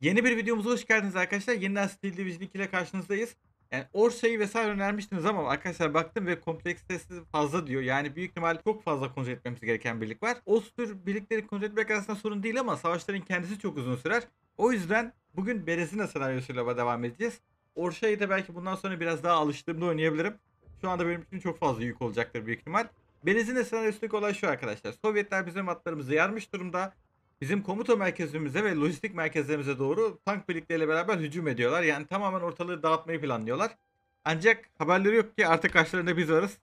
Yeni bir videomuza hoş geldiniz arkadaşlar. Yeniden Steel Division 2 ile karşınızdayız. Yani Orsa'yı vesaire önermiştiniz ama arkadaşlar baktım ve kompleksitesi fazla diyor. Yani büyük ihtimal çok fazla kontrol etmemiz gereken birlik var. O tür birlikleri kontrol etmek aslında sorun değil ama savaşların kendisi çok uzun sürer. O yüzden bugün Berezina senaryosuyla devam edeceğiz. Orsa'yı da belki bundan sonra biraz daha alıştığımda oynayabilirim. Şu anda benim için çok fazla yük olacaktır büyük ihtimal. Berezina senaryosundaki olay şu arkadaşlar. Sovyetler bizim hatlarımızı yarmış durumda. Bizim komuta merkezimize ve lojistik merkezlerimize doğru tank birlikleriyle beraber hücum ediyorlar. Yani tamamen ortalığı dağıtmayı planlıyorlar. Ancak haberleri yok ki artık karşılarında biz varız.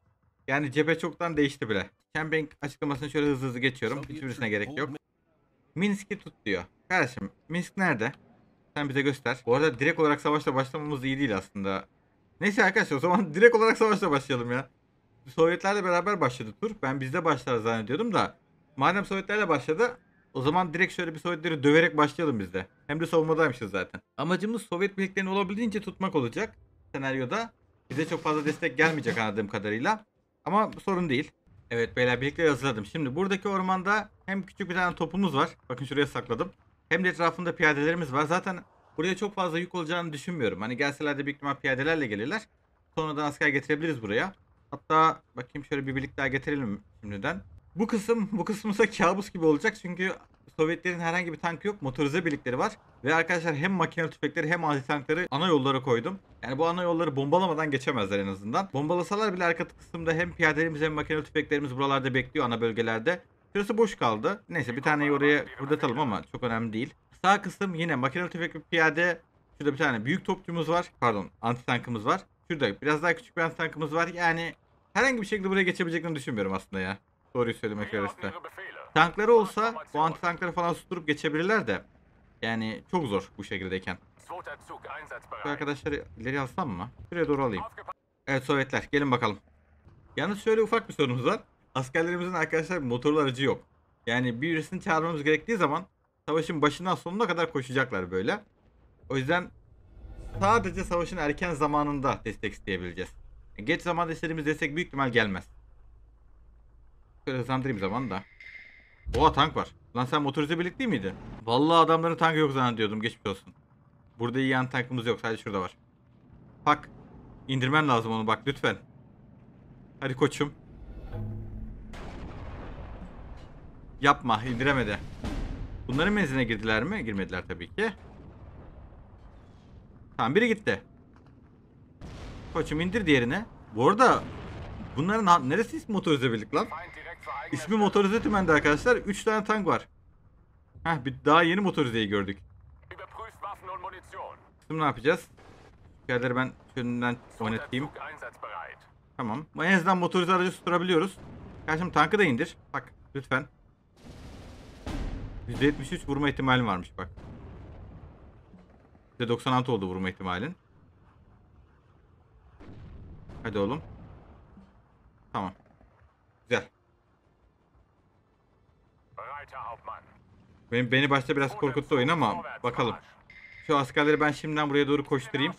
Yani cephe çoktan değişti bile. Camping açıklamasını şöyle hızlı hızlı geçiyorum. Hiçbirisine gerek yok. Minsk'i tut diyor. Kardeşim Minsk nerede? Sen bize göster. Bu arada direkt olarak savaşla başlamamız iyi değil aslında. Neyse arkadaşlar o zaman direkt olarak savaşla başlayalım ya. Sovyetlerle beraber başladı tur. Ben bizde başlar zannediyordum da. Madem Sovyetlerle başladı o zaman direkt şöyle bir Sovyetleri döverek başlayalım biz de. Hem de savunmadaymışız zaten. Amacımız Sovyet birliklerini olabildiğince tutmak olacak senaryoda. Bize çok fazla destek gelmeyecek anladığım kadarıyla. Ama sorun değil. Evet beyler birlikleri hazırladım. Şimdi buradaki ormanda hem küçük bir tane topumuz var. Bakın şuraya sakladım. Hem de etrafında piyadelerimiz var. Zaten buraya çok fazla yük olacağını düşünmüyorum. Hani gelseler de büyük ihtimal piyadelerle gelirler. Sonradan asker getirebiliriz buraya. Hatta bakayım şöyle bir birlik daha getirelim şimdiden. Bu kısım bu kısmısa kabus gibi olacak çünkü Sovyetlerin herhangi bir tankı yok. Motorize birlikleri var. Ve arkadaşlar hem makinalı tüfekleri hem anti tankları ana yollara koydum. Yani bu ana yolları bombalamadan geçemezler en azından. Bombalasalar bile arka kısımda hem piyadelerimiz hem makinalı tüfeklerimiz buralarda bekliyor ana bölgelerde. Şurası boş kaldı. Neyse bir taneyi oraya fırlatalım ama çok önemli değil. Sağ kısım yine makinalı tüfek ve piyade. Şurada bir tane büyük topçumuz var. Pardon anti tankımız var. Şurada biraz daha küçük bir anti tankımız var. Yani herhangi bir şekilde buraya geçebileceklerini düşünmüyorum aslında ya. Doğruyu söylemek gerekirse. Tankları olsa bu anti tankları falan susturup geçebilirler de. Yani çok zor bu şekildeyken. Şu arkadaşları ileri alsam mı? Şuraya doğru alayım. Evet Sovyetler gelin bakalım. Yalnız şöyle ufak bir sorunumuz var. Askerlerimizin arkadaşlar motorlu aracı yok. Yani birisini çağırmamız gerektiği zaman savaşın başından sonuna kadar koşacaklar böyle. O yüzden sadece savaşın erken zamanında destek isteyebileceğiz. Geç zamanda istediğimiz destek büyük ihtimal gelmez. Şöyle hızlandırayım zaman da. Oha tank var. Lan sen motorize birlik değil miydi? Vallahi adamların tankı yok zannediyordum. Geçmiş olsun. Burada iyi yan tankımız yok. Sadece şurada var. Bak. indirmen lazım onu bak lütfen. Hadi koçum. Yapma indiremedi. Bunların menziline girdiler mi? Girmediler tabii ki. Tamam biri gitti. Koçum indir diğerini. Bu arada bunların neresi motorize birlik lan? İsmi motorize tümende arkadaşlar. 3 tane tank var. Heh bir daha yeni motorizeyi gördük. Şimdi ne yapacağız? Piyadeleri ben şönden oynatayım. Tamam. En azından motorize aracı susturabiliyoruz. Karşım tankı da indir. Bak lütfen. %73 vurma ihtimalin varmış bak. %96 oldu vurma ihtimalin. Hadi oğlum. Tamam. Güzel. Beni, beni başta biraz korkuttu oyun ama bakalım. Şu askerleri ben şimdiden buraya doğru koşturayım.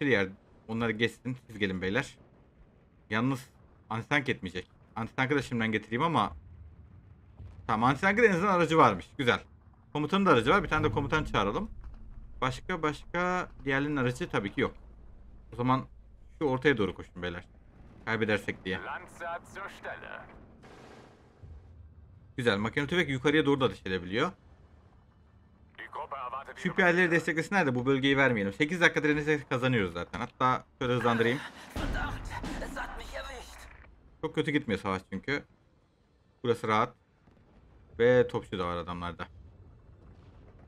Bir yer. Onları geçsin. Siz gelin beyler. Yalnız antitank etmeyecek. Antitankı da şimdiden getireyim ama Tamam antitankın en azından aracı varmış. Güzel. Komutanın da aracı var. Bir tane de komutan çağıralım. Başka başka diğerlerinin aracı tabii ki yok. O zaman şu ortaya doğru koşun beyler. Kaybedersek diye. Güzel. Makine tüfek yukarıya doğru da ateş edebiliyor. Şu piyadeleri desteklesinler de bu bölgeyi vermeyelim. 8 dakika direnirsek kazanıyoruz zaten. Hatta şöyle hızlandırayım. Çok kötü gitmiyor savaş çünkü. Burası rahat. Ve topçu da var adamlarda.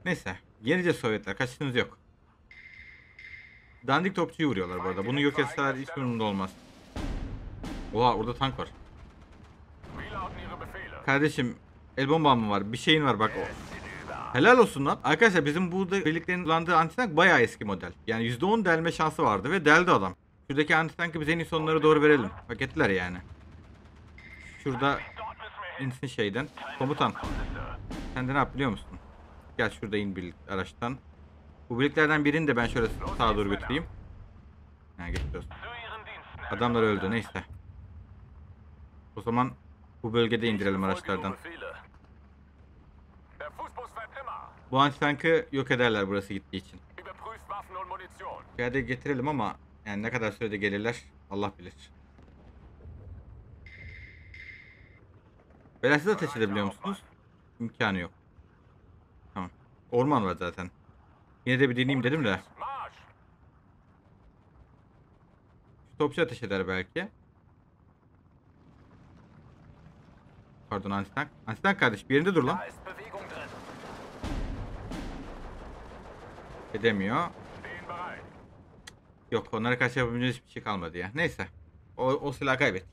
Neyse. Yeneceğiz Sovyetler. Kaçışınız yok. Dandik topçuyu vuruyorlar bu arada. Bunu yok etseler hiç durumda olmaz. Oha orada tank var. Kardeşim el bombam mı var? Bir şeyin var bak. O. Helal olsun lan. Arkadaşlar bizim burada birliklerin kullandığı antitank bayağı eski model. Yani %10 delme şansı vardı ve deldi adam. Şuradaki antitankı biz en iyi sonlara doğru verelim. Hak ettiler yani. Şurada insin şeyden. Komutan. Sen de ne yap biliyor musun? Gel şurada in birlik araçtan. Bu birliklerden birini de ben şöyle sağa doğru götüreyim. Ha geçiyoruz. Adamlar öldü neyse. O zaman bu bölgede indirelim araçlardan. Bu anti-tankı yok ederler burası gittiği için. Piyade getirelim ama yani ne kadar sürede gelirler Allah bilir. Beyler siz ateş edebiliyor musunuz? İmkanı yok. Tamam. Orman var zaten. Yine de bir deneyeyim dedim de. Şu topçu ateş eder belki. Pardon antitank. Antitank kardeş bir yerinde dur lan. Edemiyor. Yok onlara karşı yapabileceğimiz hiçbir şey kalmadı ya. Neyse. O, o silahı kaybettik.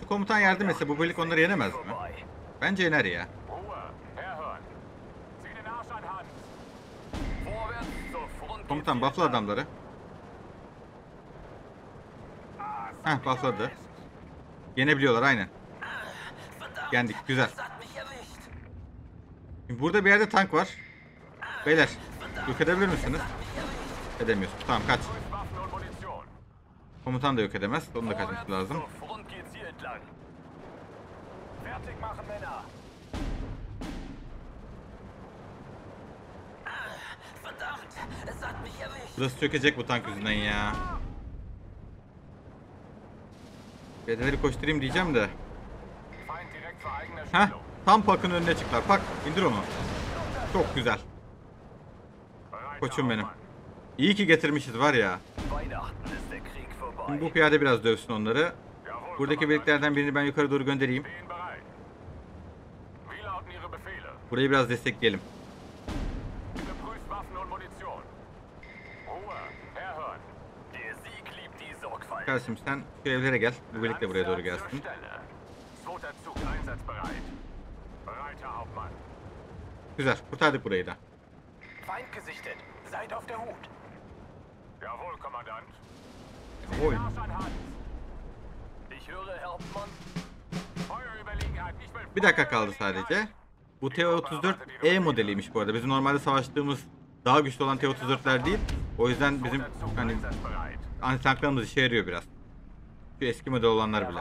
Şu komutan yardım etse bu birlik onları yenemez mi? Bence yener ya. Komutan buffla adamları. Heh buffladı. Yenebiliyorlar aynen. Yendik güzel. Burada bir yerde tank var. Beyler yok edebilir misiniz? Edemiyorsun. Tamam kaç. Komutan da yok edemez. Onun da kaçması lazım. Verdammt, es hat mich erwischt. Burası çökecek bu tank yüzünden ya. Bedeleri koşturayım diyeceğim de. Heh. Tam pakın önüne çıktılar. Pak indir onu. Çok güzel. Koçum benim. İyi ki getirmişiz var ya. Şimdi bu piyade biraz dövsün onları. Buradaki birliklerden birini ben yukarı doğru göndereyim. Burayı biraz destekleyelim. Kardeşim sen şu evlere gel. Bu birlik de buraya doğru gelsin. Güzel. Kurtardık burayı da. Feind gesichtet. Seid auf der Hut. Jawohl, Kommandant. Hand. Ich höre, Herr Hauptmann. Bir dakika kaldı sadece. Bu T-34 E modeliymiş bu arada. Bizim normalde savaştığımız daha güçlü olan T-34'ler değil. O yüzden bizim hani anti-tanklarımız işe yarıyor biraz. Şu eski model olanlar bile.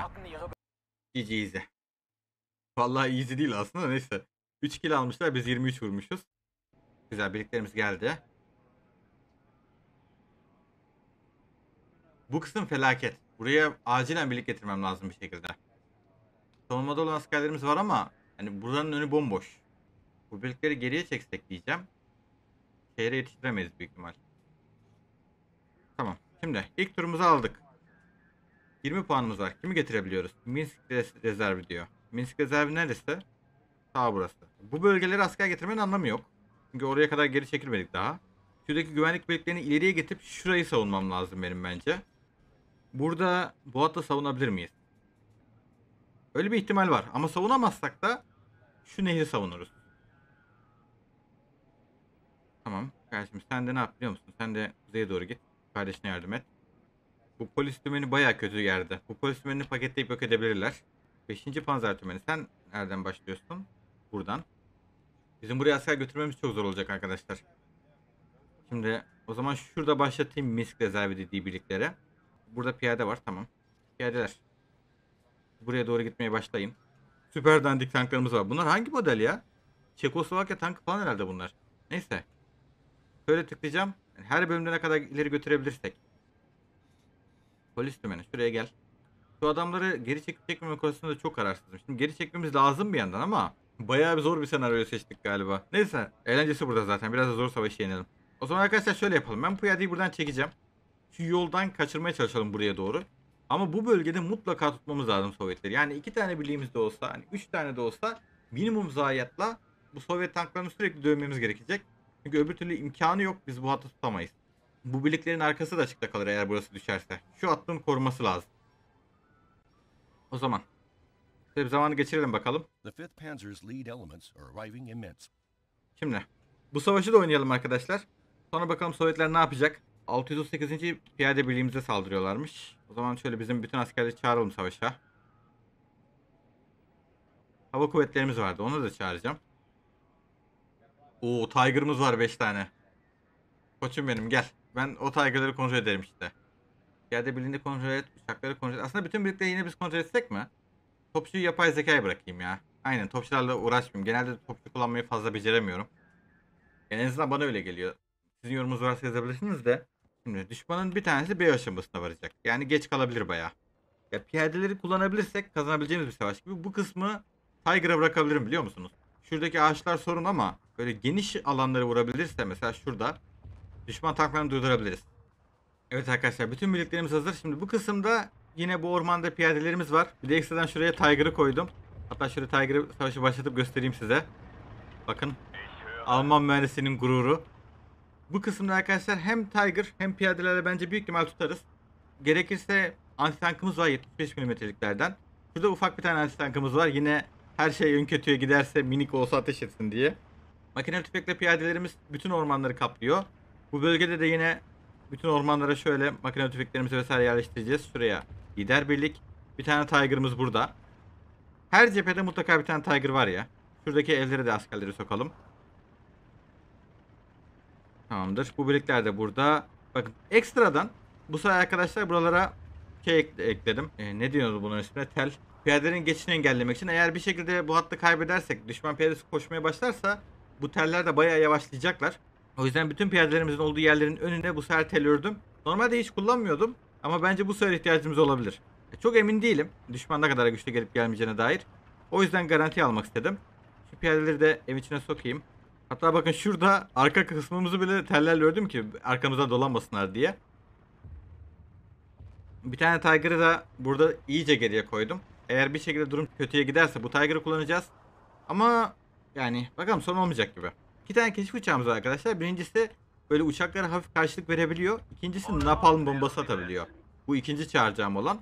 GG easy. Vallahi easy değil aslında neyse. 3 kill almışlar biz 23 vurmuşuz. Güzel birliklerimiz geldi. Bu kısım felaket. Buraya acilen birlik getirmem lazım bir şekilde. Savunmada olan askerlerimiz var ama hani buranın önü bomboş. Bu birlikleri geriye çeksek diyeceğim. Şehre yetiştiremeyiz büyük ihtimal. Tamam. Şimdi ilk turumuzu aldık. 20 puanımız var. Kimi getirebiliyoruz? Minsk rezervi diyor. Minsk rezervi neresi? Sağ burası. Bu bölgelere asker getirmenin anlamı yok. Çünkü oraya kadar geri çekilmedik daha. Şuradaki güvenlik birliklerini ileriye getirip şurayı savunmam lazım benim bence. Burada bu hattı savunabilir miyiz? Öyle bir ihtimal var. Ama savunamazsak da şu nehri savunuruz. Tamam. Kardeşim sen de ne yap biliyor musun? Sen de kuzeye doğru git. Kardeşine yardım et. Bu polis tümeni baya kötü yerde. Bu polis tümenini paketleyip yok edebilirler. 5. panzer tümeni. Sen nereden başlıyorsun? Buradan. Bizim buraya asker götürmemiz çok zor olacak arkadaşlar. Şimdi o zaman şurada başlatayım Minsk rezervi dediği birliklere. Burada piyade var tamam. Piyadeler. Buraya doğru gitmeye başlayın. Süper dandik tanklarımız var. Bunlar hangi model ya? Çekoslovakya tankı falan herhalde bunlar. Neyse. Şöyle tıklayacağım. Her bölümde ne kadar ileri götürebilirsek. Polis tümeni şuraya gel. Şu adamları geri çekip çekmeme konusunda çok kararsızım. Şimdi geri çekmemiz lazım bir yandan ama bayağı bir zor bir senaryo seçtik galiba. Neyse eğlencesi burada zaten. Biraz da zor savaşı yenelim. O zaman arkadaşlar şöyle yapalım. Ben piyadeyi buradan çekeceğim. Şu yoldan kaçırmaya çalışalım buraya doğru. Ama bu bölgede mutlaka tutmamız lazım Sovyetleri. Yani iki tane birliğimiz de olsa, hani üç tane de olsa minimum zayiatla bu Sovyet tanklarını sürekli dövmemiz gerekecek. Çünkü öbür türlü imkanı yok. Biz bu hattı tutamayız. Bu birliklerin arkası da açıkta kalır eğer burası düşerse. Şu hattın koruması lazım. O zaman. Bir zamanı geçirelim bakalım. The 5th Panzer's lead elements are arriving in Minsk. Şimdi. Bu savaşı da oynayalım arkadaşlar. Sonra bakalım Sovyetler ne yapacak? 638. Piyade Birliğimize saldırıyorlarmış. O zaman şöyle bizim bütün askerleri çağıralım savaşa. Hava kuvvetlerimiz vardı. Onu da çağıracağım. Oo Tiger'ımız var 5 tane. Koçum benim gel. Ben o Tiger'ları kontrol ederim işte. Piyade birliğini kontrol et, uçakları kontrol et. Aslında bütün birlikleri yine biz kontrol etsek mi? Topçuyu yapay zekaya bırakayım ya. Aynen topçularla uğraşmayayım. Genelde topçu kullanmayı fazla beceremiyorum. En azından bana öyle geliyor. Sizin yorumunuz varsa yazabilirsiniz de. Şimdi düşmanın bir tanesi B aşamasına varacak. Yani geç kalabilir bayağı. Ya piyadeleri kullanabilirsek kazanabileceğimiz bir savaş gibi. Bu kısmı Tiger'a bırakabilirim biliyor musunuz? Şuradaki ağaçlar sorun ama böyle geniş alanları vurabilirse mesela şurada düşman tanklarını durdurabiliriz. Evet arkadaşlar bütün birliklerimiz hazır. Şimdi bu kısımda yine bu ormanda piyadelerimiz var. Bir de ekstradan şuraya Tiger'ı koydum. Hatta şöyle Tiger'ı savaşı başlatıp göstereyim size. Bakın Alman mühendisinin gururu. Bu kısımda arkadaşlar hem Tiger hem piyadelerle bence büyük ihtimal tutarız. Gerekirse anti tankımız var 75 milimetreliklerden. Şurada ufak bir tane anti tankımız var. Yine her şey ön kötüye giderse minik olsa ateş etsin diye. Makineli tüfekle piyadelerimiz bütün ormanları kaplıyor. Bu bölgede de yine bütün ormanlara şöyle makineli tüfeklerimizi vesaire yerleştireceğiz. Şuraya lider birlik. Bir tane Tiger'ımız burada. Her cephede mutlaka bir tane Tiger var ya. Şuradaki evlere de askerleri sokalım. Tamamdır. Bu birlikler de burada. Bakın ekstradan bu sefer arkadaşlar buralara şey ek- ekledim. Ee, ne diyordu bunun ismine? Tel. Piyadelerin geçişini engellemek için eğer bir şekilde bu hattı kaybedersek düşman piyadesi koşmaya başlarsa bu teller de bayağı yavaşlayacaklar. O yüzden bütün piyadelerimizin olduğu yerlerin önüne bu sefer tel ördüm. Normalde hiç kullanmıyordum ama bence bu sefer ihtiyacımız olabilir. E, Çok emin değilim düşman ne kadar güçlü gelip gelmeyeceğine dair. O yüzden garanti almak istedim. Şu piyadeleri de ev içine sokayım. Hatta bakın şurada arka kısmımızı bile tellerle ördüm ki arkamıza dolanmasınlar diye. Bir tane Tiger'ı da burada iyice geriye koydum. Eğer bir şekilde durum kötüye giderse bu Tiger'ı kullanacağız. Ama yani bakalım sorun olmayacak gibi. İki tane keşif uçağımız var arkadaşlar. Birincisi böyle uçaklara hafif karşılık verebiliyor. İkincisi napalm bombası atabiliyor. Bu ikinci çağıracağım olan.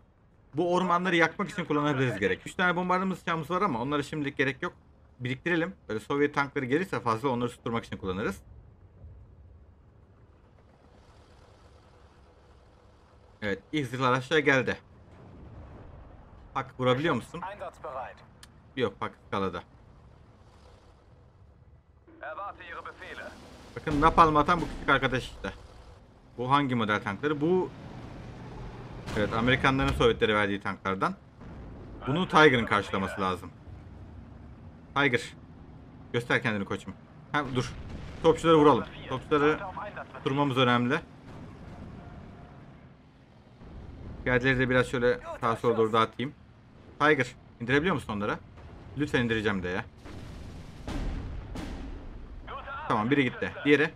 Bu ormanları yakmak için kullanabiliriz gerek. 3 tane bombardıman uçağımız var ama onlara şimdilik gerek yok. Biriktirelim. Böyle Sovyet tankları gelirse fazla onları susturmak için kullanırız. Evet ilk zırhlar aşağı geldi. Pak vurabiliyor musun? Yok Pak skalada. Bakın napalm atan bu küçük arkadaş işte. Bu hangi model tankları? Bu Evet Amerikanların Sovyetlere verdiği tanklardan. Bunu Tiger'ın karşılaması lazım. Tiger. Göster kendini koçum. Ha dur. Topçuları vuralım. Topçuları. Durmamız önemli. Piyadeleri de biraz şöyle sağa sola doğru dağıtayım. Tiger, indirebiliyor musun onlara? Lütfen indireceğim de ya. Tamam biri gitti. Diğeri.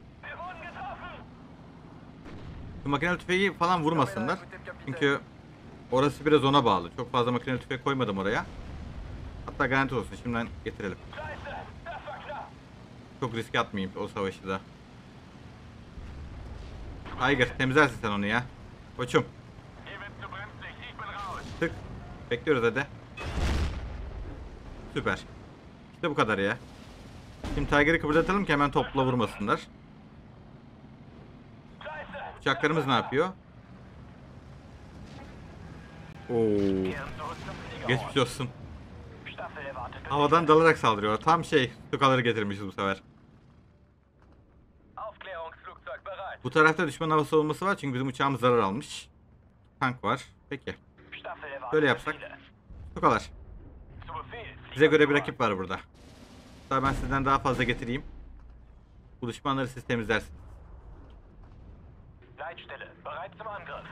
Şu makineli tüfeği falan vurmasınlar. Çünkü orası biraz ona bağlı. Çok fazla makineli tüfek koymadım oraya. Hatta garanti olsun şimdiden getirelim. Çok riske atmayayım o savaşı da. Tiger temizlersin sen onu ya. Koçum. Tık. Bekliyoruz hadi. Süper. İşte bu kadar ya. Şimdi Tiger'ı kıpırdatalım ki hemen topla vurmasınlar. Uçaklarımız ne yapıyor? Oo, geçmiş olsun. Havadan dalarak saldırıyor. Tam şey, tukaları getirmişiz bu sefer. Bu tarafta düşman hava savunması var çünkü bizim uçağımız zarar almış. Tank var. Peki. Böyle yapsak. Tukalar. Size göre bir rakip var burada. Hatta ben sizden daha fazla getireyim. Bu düşmanları siz temizlersiniz. Leitstelle. Bereit zum Angriff.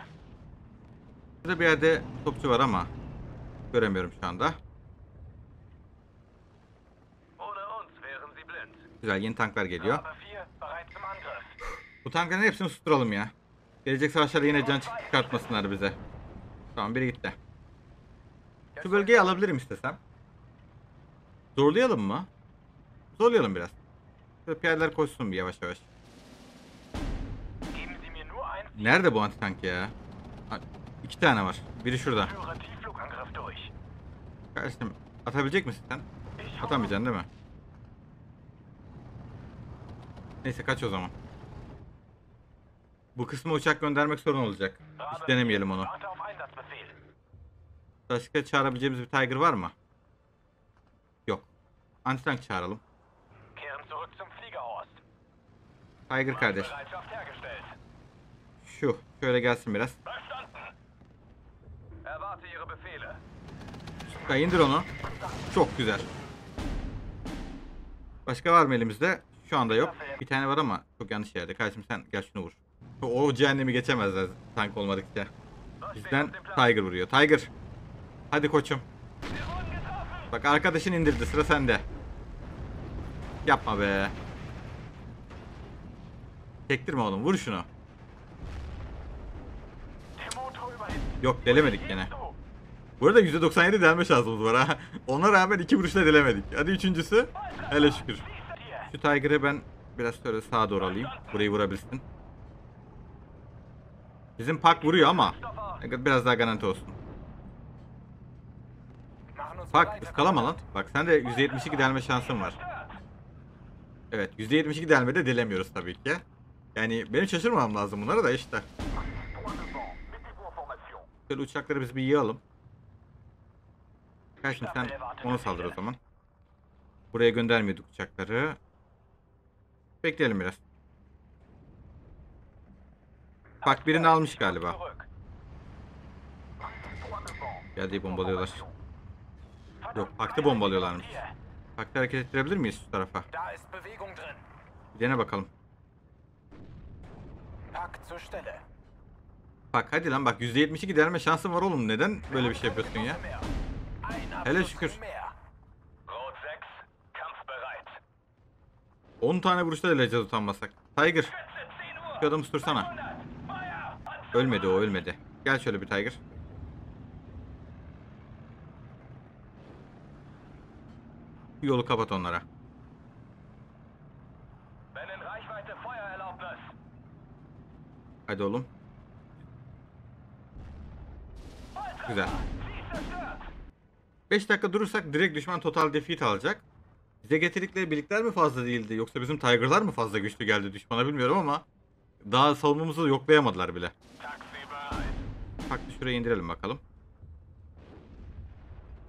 Burada bir yerde topçu var ama göremiyorum şu anda. Güzel yeni tanklar geliyor. Bu tankların hepsini susturalım ya. Gelecek savaşlarda yine can çıkartmasınlar bize. Tamam biri gitti. Şu bölgeyi alabilirim istesem. Zorlayalım mı? Zorlayalım biraz. Şöyle piyadeler koşsun bir yavaş yavaş. Nerede bu anti tank ya? Ha, iki tane var. Biri şurada. Kardeşim atabilecek misin sen? Atamayacaksın değil mi? Neyse kaç o zaman. Bu kısma uçak göndermek sorun olacak. Hiç denemeyelim onu. Başka çağırabileceğimiz bir Tiger var mı? Yok. Antitank çağıralım. Tiger kardeş. Şu. Şöyle gelsin biraz. Ya indir onu. Çok güzel. Başka var mı elimizde? Şu anda yok. Bir tane var ama çok yanlış yerde. Kardeşim sen gel şunu vur. O cehennemi geçemezler tank olmadıkça. Bizden Tiger vuruyor. Tiger. Hadi koçum. Bak arkadaşın indirdi. Sıra sende. Yapma be. Çektirme oğlum. Vur şunu. Yok delemedik gene. Bu arada %97 delme şansımız var ha. Ona rağmen iki vuruşla delemedik. Hadi üçüncüsü. Hele şükür. Şu Tiger'ı ben biraz şöyle sağa doğru alayım. Burayı vurabilsin. Bizim pak vuruyor ama biraz daha garanti olsun. Herr ıskalama lan. Bak sen de %72 delme şansın var. Evet %72 delmede delemiyoruz tabii ki. Yani benim şaşırmamam lazım bunlara da işte. Şöyle uçakları biz bir yığalım. Karşım sen onu saldır o zaman. Buraya göndermiyorduk uçakları. Bekleyelim biraz. Bak birini almış galiba. Geldiği bombalıyorlar. Yok, Pakt'ı bombalıyorlarmış. Pakt'ı hareket ettirebilir miyiz şu tarafa? Bir dene bakalım. Pack zur Stelle. Bak hadi lan bak %72 delme şansın var oğlum. Neden böyle bir şey yapıyorsun ya? Hele şükür. mehr. Rot 6. Kampfbereit. 10 tane vuruşta deleceğiz utanmasak. Tiger. Spitze 10 Uhr. Şu adamı tutursana. Ölmedi o ölmedi. Gel şöyle bir Tiger. Yolu kapat onlara. Hadi oğlum. Güzel. Sie zerstört. 5 dakika durursak direkt düşman total defeat alacak. Bize getirdikleri birlikler mi fazla değildi yoksa bizim Tiger'lar mı fazla güçlü geldi düşmana bilmiyorum ama daha savunmamızı yoklayamadılar bile. Farklı şuraya indirelim bakalım.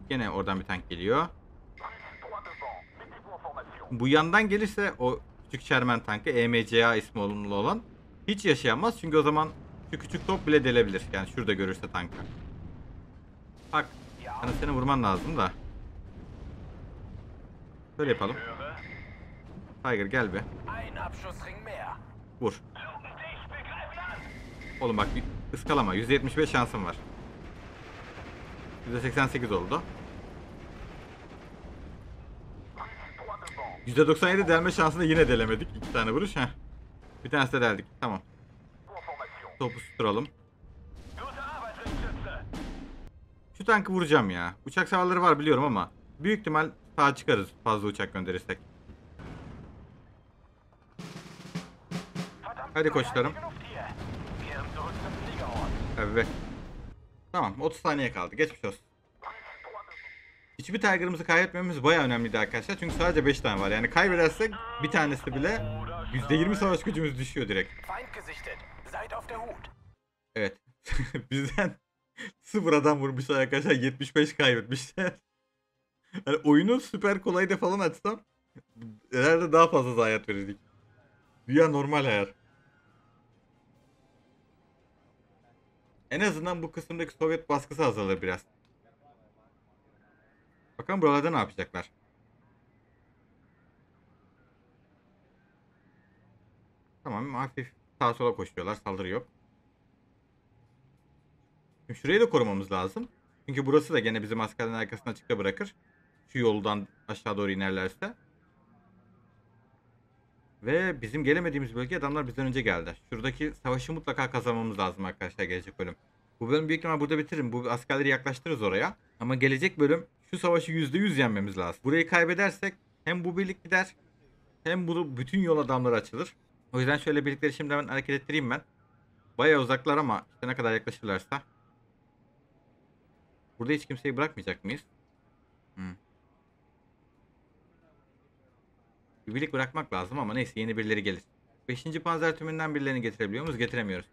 Gene oradan bir tank geliyor. Bu yandan gelirse o küçük Sherman tankı EMCA ismi olumlu olan hiç yaşayamaz çünkü o zaman şu küçük top bile delebilir. Yani şurada görürse tankı. Bak hani seni vurman lazım da. Şöyle yapalım. Tiger gel be. Vur. Oğlum bak ıskalama. 175 şansım var. %88 oldu. Droit devant. %97 delme şansını yine delemedik. İki tane vuruş. Heh. Bir tanesi de deldik. Tamam. Topu susturalım. Şu tankı vuracağım ya. Uçak savarları var biliyorum ama büyük ihtimal sağ çıkarız fazla uçak gönderirsek. Hadi koçlarım. Evet. Tamam 30 saniye kaldı. Geçmiş olsun. Hiçbir Tiger'ımızı kaybetmemiz baya önemliydi arkadaşlar. Çünkü sadece 5 tane var. Yani kaybedersek bir tanesi bile %20 savaş gücümüz düşüyor direkt. Evet. Bizden sıfır adam vurmuşlar arkadaşlar. 75 kaybetmişler. Yani oyunu süper kolayda falan açsam herhalde daha fazla zayiat verirdik. Dünya normal hayat. En azından bu kısımdaki Sovyet baskısı azalır biraz. Bakalım buralarda ne yapacaklar. Tamam hafif sağa sola koşuyorlar. Saldırı yok. Şimdi şurayı da korumamız lazım. Çünkü burası da gene bizim askerlerin arkasına açıkta bırakır. Şu yoldan aşağı doğru inerlerse. Ve bizim gelemediğimiz bölge adamlar bizden önce geldi. Şuradaki savaşı mutlaka kazanmamız lazım arkadaşlar gelecek bölüm. Bu bölüm büyük ihtimal burada bitiririm. Bu askerleri yaklaştırırız oraya. Ama gelecek bölüm şu savaşı %100 yenmemiz lazım. Burayı kaybedersek hem bu birlik gider hem bu bütün yol adamları açılır. O yüzden şöyle birlikleri şimdi hemen hareket ettireyim ben. Bayağı uzaklar ama işte ne kadar yaklaşırlarsa. Burada hiç kimseyi bırakmayacak mıyız? Hmm. Bir birlik bırakmak lazım ama neyse yeni birileri gelir. 5. panzer tümünden birilerini getirebiliyor muyuz? Getiremiyoruz.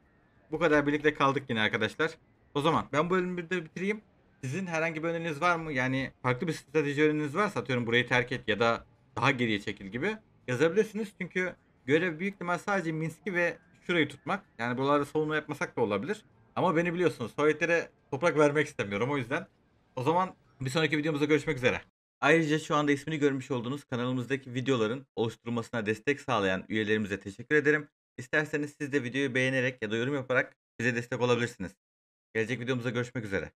Bu kadar birlikte kaldık yine arkadaşlar. O zaman ben bu bölümü de bitireyim. Sizin herhangi bir öneriniz var mı? Yani farklı bir strateji öneriniz varsa atıyorum burayı terk et ya da daha geriye çekil gibi yazabilirsiniz. Çünkü görev büyük ihtimal sadece Minsk'i ve şurayı tutmak. Yani buralarda savunma yapmasak da olabilir. Ama beni biliyorsunuz Sovyetlere toprak vermek istemiyorum o yüzden. O zaman bir sonraki videomuzda görüşmek üzere. Ayrıca şu anda ismini görmüş olduğunuz kanalımızdaki videoların oluşturulmasına destek sağlayan üyelerimize teşekkür ederim. İsterseniz siz de videoyu beğenerek ya da yorum yaparak bize destek olabilirsiniz. Gelecek videomuzda görüşmek üzere.